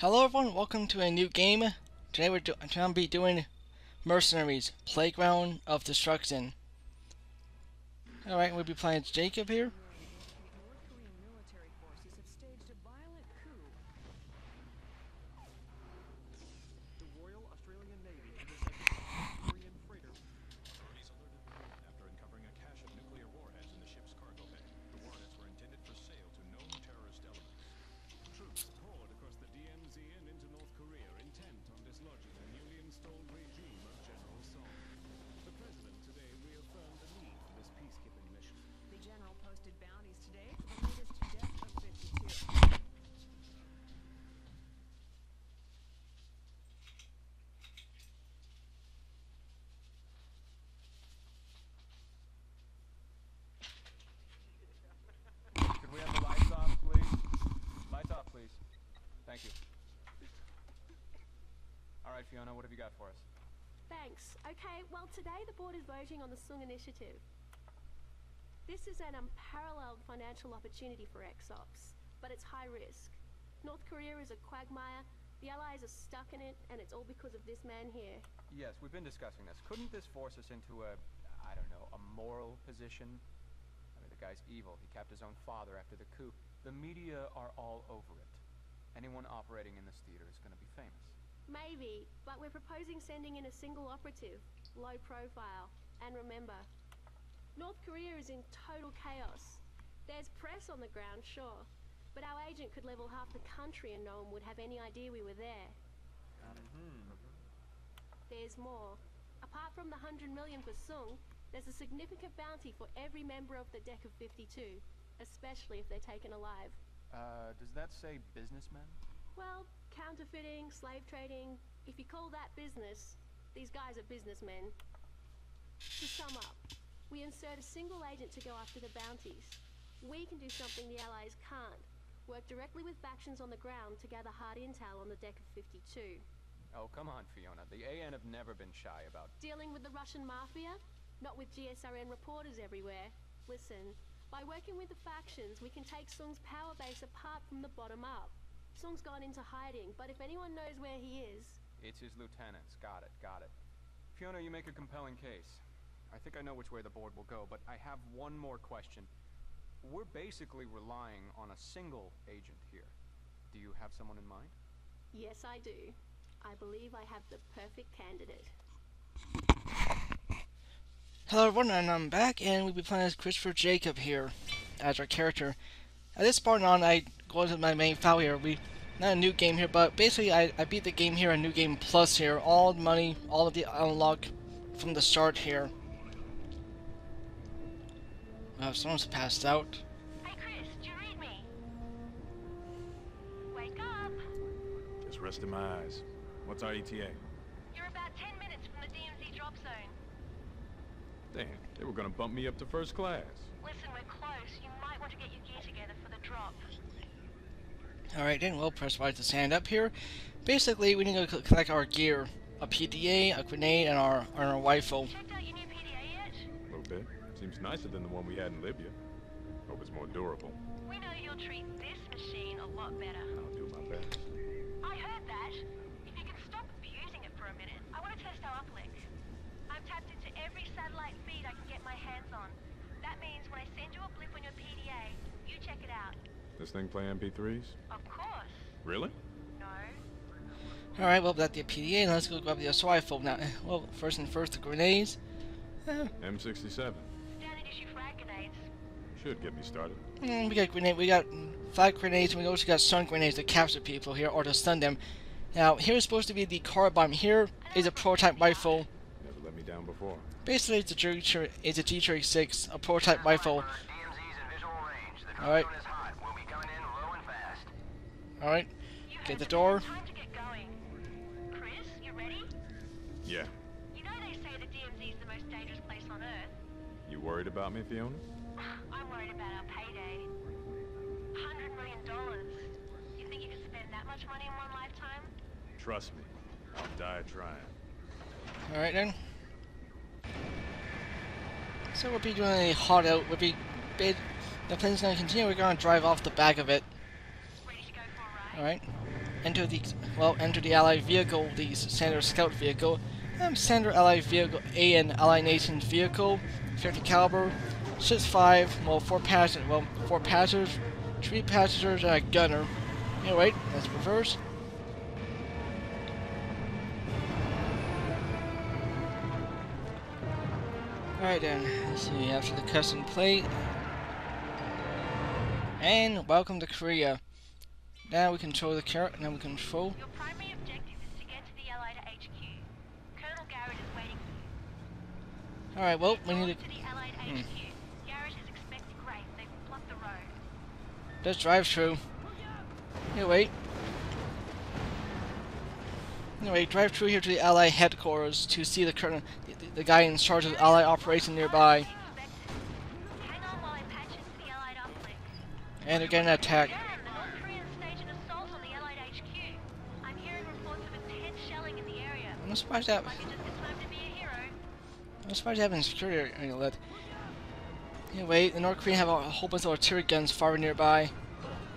Hello everyone, welcome to a new game. Today we're going to be doing Mercenaries, Playground of Destruction. Alright, we'll be playing Jacob here. North Korean military forces have staged a violent coup. The Royal Australian Navy intercepted a Korean freighter. Authorities alerted the Moon after uncovering a cache of nuclear warheads in the ship's cargo bay. The warheads were intended for sale to known terrorist elements. Troops poured across the DMZ and into North Korea, intent on dislodging the newly installed regime of General Song. The president today reaffirmed the need for this peacekeeping mission. The general posted bounties today for the latest death of 52. Could we have the lights off, please? Lights off, please. Thank you. All right, Fiona, what have you got for us? Thanks. Okay, well, today the board is voting on the Song Initiative. This is an unparalleled financial opportunity for ExOps, but it's high risk. North Korea is a quagmire, the Allies are stuck in it, and it's all because of this man here. Yes, we've been discussing this. Couldn't this force us into a, I don't know, a moral position? I mean, the guy's evil. He kept his own father after the coup. The media are all over it. Anyone operating in this theater is going to be famous. Maybe, but we're proposing sending in a single operative, low profile. And remember, North Korea is in total chaos. There's press on the ground, sure, but our agent could level half the country and no one would have any idea we were there. There's more. Apart from the 100 million for Song, there's a significant bounty for every member of the deck of 52, especially if they're taken alive. Uh, does that say businessmen? Well, counterfeiting, slave trading, if you call that business, these guys are businessmen. To sum up, we insert a single agent to go after the bounties. We can do something the Allies can't. Work directly with factions on the ground to gather hard intel on the deck of 52. Oh, come on, Fiona. The AN have never been shy about. Dealing with the Russian mafia? Not with GSRN reporters everywhere. Listen, by working with the factions, we can take Song's power base apart from the bottom up. Song's gone into hiding, but if anyone knows where he is, It's his lieutenants. Got it, got it. Fiona, you make a compelling case. I think I know which way the board will go, but I have one more question. We're basically relying on a single agent here. Do you have someone in mind? yes, I do. I believe I have the perfect candidate. Hello everyone, and I'm back, and we'll be playing as Christopher Jacob here, as our character. At this point on, I go to my main file here. We, not a new game here, but basically I, I beat the game here, a new game plus here. All the money, all of the unlock from the start here. Wow, someone's passed out. Hey Chris, do you read me? Wake up! Just resting my eyes. What's our ETA? You're about 10 minutes from the DMZ drop zone. Damn, they were gonna bump me up to first class. Listen, we're close. You might want to get your gear together for the drop. Alright, then we'll press Y to stand up here. Basically, we need to co- collect our gear. A PDA, a grenade, and our, and our rifle. Checked out your new PDA yet? A little bit. Seems nicer than the one we had in Libya. Hope it's more durable. We know you'll treat this machine a lot better. This thing play MP3s? Of course. Really? No. Alright, well, that's the PDA, and let's go grab the rifle now. Well, first and first, the grenades. Uh, M67. Standard issue frag grenades. Should get me started. mm, we got grenade. We got five grenades, and we also got stun grenades to capture people here or to stun them. Now, here's supposed to be the carbine. Here is a prototype rifle. Never let me down before. Basically, it's a G it's a G36, a prototype rifle. All right. All right. You Get the door. Time to get going. Chris, you ready? Yeah. You know they say the DMZ is the most dangerous place on Earth. You worried about me, Fiona? I'm worried about our payday. Hundred million dollars. You think you can spend that much money in one lifetime? Trust me. I'll die trying. All right then. So we'll be doing a hot out. We'll be bid. The plane's gonna continue. We're gonna drive off the back of it. Ready to go for a ride? All right. enter the well enter the Allied vehicle, the standard scout vehicle, um, standard Allied vehicle, A and Allied Nations vehicle, 50 caliber, six five, well four passengers, well four passengers, three passengers and a gunner. Anyway, let's reverse. Alright then, let's see, after the custom plate. And welcome to Korea. Now we control the carrot, now we control. Your primary objective is to get to the Allied HQ. Colonel Garrett is waiting for you. Alright, well, we need to to the Allied HQ. Hmm. Garrett is expecting rain. They've blocked the road. Let's drive through. Here, wait. Anyway, drive through here to the Allied headquarters to see the current the, the guy in charge of the Allied operation nearby. Hang on while I patch into the Allied. And they're getting attacked. I'm surprised that Might be just the to be a hero. I'm surprised they haven't security outlet. Anyway, the North Koreans have a whole bunch of artillery guns firing nearby.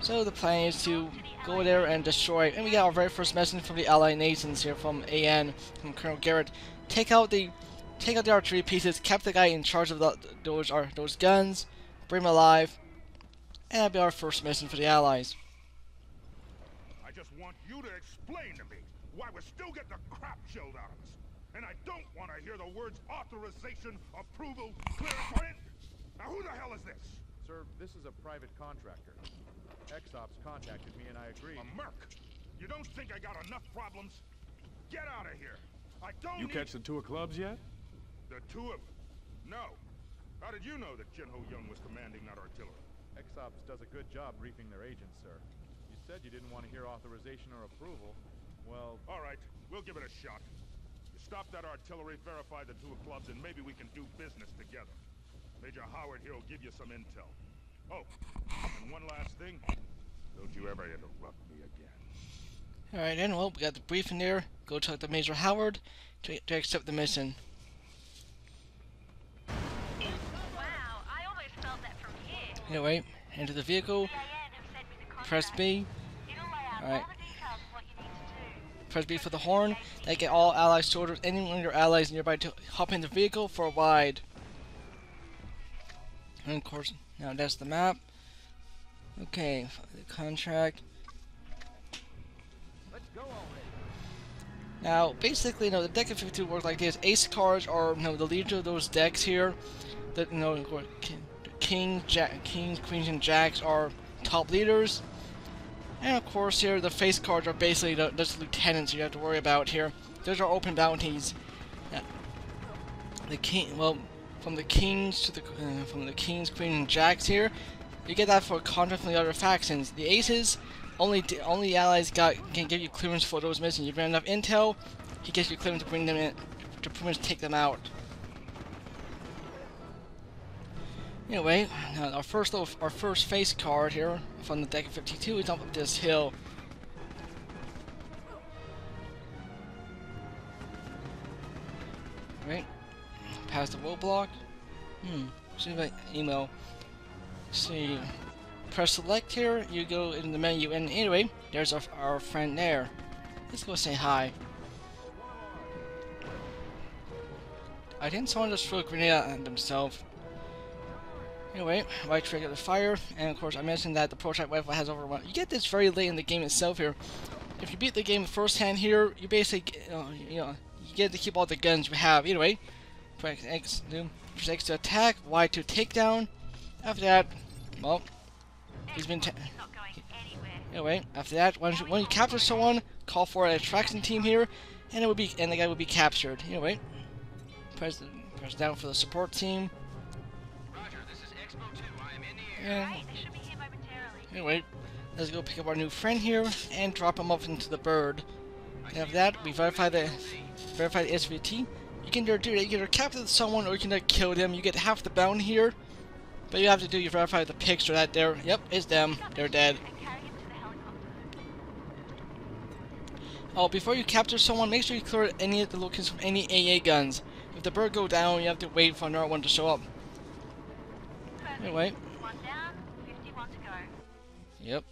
So the plan is to go there and destroy. And we got our very first message from the Allied nations here from AN, from Colonel Garrett. Take out the take out the artillery pieces, capture the guy in charge of the, those are those guns, bring him alive, and that'll be our first mission for the Allies. I just want you to explain to me why we're still getting the crap shelled out of us. And I don't want to hear the words authorization, approval, clearance, or in- Now who the hell is this? Sir, this is a private contractor. ExOps contacted me and I agreed. A merc. You don't think I got enough problems? Get out of here. I don't You catch the two of clubs yet? the two of them? No. How did you know that Jin Ho Young was commanding that artillery? ExOps does a good job briefing their agents, sir. You said you didn't want to hear authorization or approval. Well, All right, we'll give it a shot. You stop that artillery, verify the two clubs, and maybe we can do business together. Major Howard here will give you some intel. Oh, and one last thing. Don't you ever interrupt me again. Alright then, well, we got the briefing there. Go talk to Major Howard to, to accept the mission. Wow, I almost felt that from here. Anyway, enter the vehicle, CAN have sent me the press. B, It'll lay out Alright. Press B for the horn. That get all allies soldiers, anyone of your allies nearby to hop in the vehicle for a ride. And of course, now that's the map. Okay, the contract. Now, basically, you know, the deck of 52 works like this. Ace cards are, you know, the leader of those decks here. That, you know, King, Jack, Kings, Queens, and Jacks are top leaders. And of course, here, the face cards are basically the, lieutenants you have to worry about here. Those are open bounties. The king, well, from the kings to the, uh, from the kings, queen, and jacks here, you get that for contract from the other factions. The aces, only only allies got can give you clearance for those missions. You bring enough intel, he gives you clearance to bring them in, to pretty much take them out. Anyway, our first little, our first face card here from the deck of 52 is up this hill. Right, past the roadblock. Hmm. See I email. See, press select here. You go in the menu, and anyway, there's our, our friend there. Let's go say hi. I think someone just threw a grenade at themselves. Anyway, right trigger the fire, and of course I mentioned that the prototype rifle has over one. You get this very late in the game itself here. If you beat the game firsthand here, you basically, you know, you know, you get to keep all the guns you have. Anyway, press X, do, press X to attack, Y to take down. After that, well, he's been. Ta He's not going anywhere. Anyway, after that, when you, when you capture someone, call for an attraction team here, and it would be and the guy would be captured. Anyway, press press down for the support team. I am in the And Right, they should be here momentarily. anyway, let's go pick up our new friend here and drop him off into the bird. And after that, oh, we verify the verify the SVT. You can either do that, you can either capture someone or you can kill them. You get half the bounty here, but you have to do you verify the picture that they're yep, it's them. They're dead. And carry him to the helicopter. Oh, before you capture someone, make sure you clear any of the locations from any AA guns. If the bird go down, you have to wait for another one to show up. Anyway, One down, 51 to go. Yep.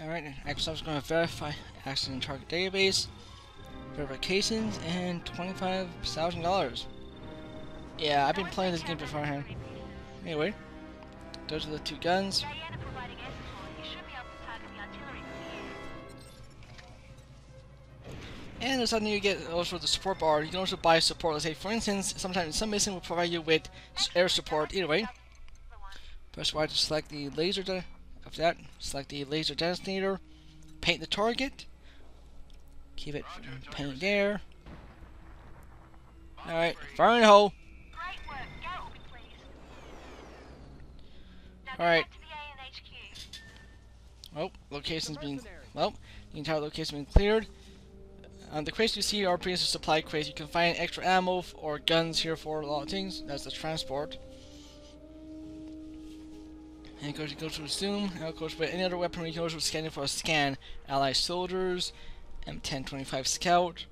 Alright, Microsoft's going to verify access in target database, verifications, and $25,000. Yeah, I've been playing this game beforehand. Anyway, those are the two guns. JN are providing escort. You should be able to target the artillery from here. And there's something you get also the support bar. You can also buy support. Let's say, for instance, sometimes some mission will provide you with air support. Either way, The one. Press Y to select the laser. De- after that, select the laser detonator. Paint the target. Keep it painted there. Alright, fire in hole. Alright. Oh, location's being well. The entire location's been cleared. Um, the crates you see are much supply crates. You can find extra ammo or guns here for a lot of things. That's the transport. And it goes, it goes to zoom. And of course, with any other weapon, you can also scan it for a scan. Allied soldiers, M1025 Scout.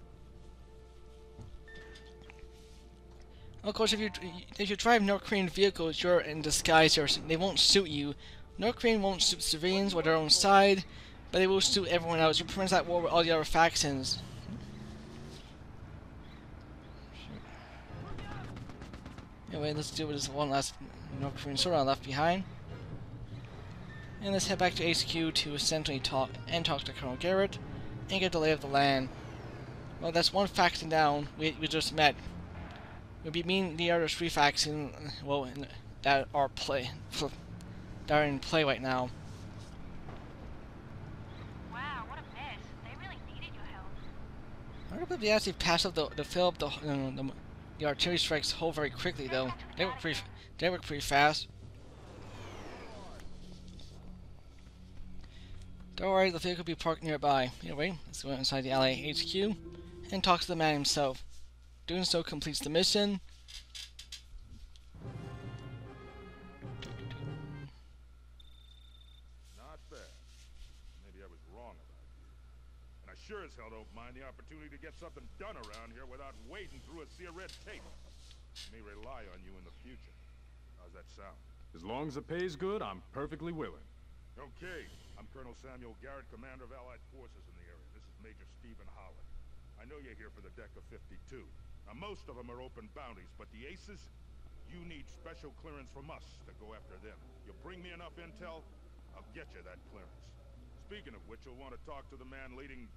Of course, if you if you drive North Korean vehicles, you're in disguise. Or they won't suit you. North Korean won't suit civilians with their own side, but they will suit everyone else. You're pretty much war with all the other factions. Anyway, let's deal with this one last North Korean soldier left behind. And let's head back to HQ to essentially talk and talk to Colonel Garrett and get the lay of the land. Well, that's one faction down. We, we just met. We'll be meeting the other three factions, well, in, that are play, that are in play right now. Wow, what a mess. They really needed your help. I wonder if they actually passed up the the fill up the, you know, the the artillery strikes hole very quickly though. They work pretty they work pretty fast. Don't worry, the vehicle will be parked nearby. Anyway, let's go inside the LA HQ and talk to the man himself. Doing so completes the mission. Not bad. Maybe I was wrong about you. And I sure as hell don't mind the opportunity to get something done around here without wading through a sea of red tape. May rely on you in the future. How's that sound? As long as the pay's good, I'm perfectly willing. Okay, I'm Colonel Samuel Garrett, commander of Allied forces in the area. This is Major Stephen Holland. I know you're here for the deck of 52. Now, most of them are open bounties, but the aces, you need special clearance from us to go after them. You bring me enough intel, I'll get you that clearance. Speaking of which, you'll want to talk to the man leading...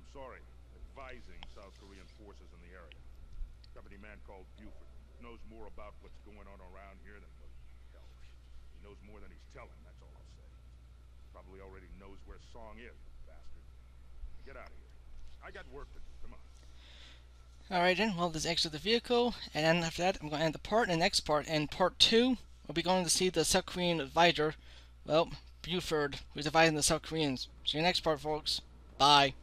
I'm sorry, advising South Korean forces in the area. Company man called Buford. Knows more about what's going on around here than... well, Hell, he knows more than he's telling, that's all I'll say. Probably already knows where Song is, bastard. Get out of here. I got work to do. Come on. Alright then, well let's exit the vehicle and then after that I'm going to end the part and the next part. In part 2, we'll be going to see the South Korean advisor, well, Buford, who's advising the South Koreans. See you next part folks. Bye.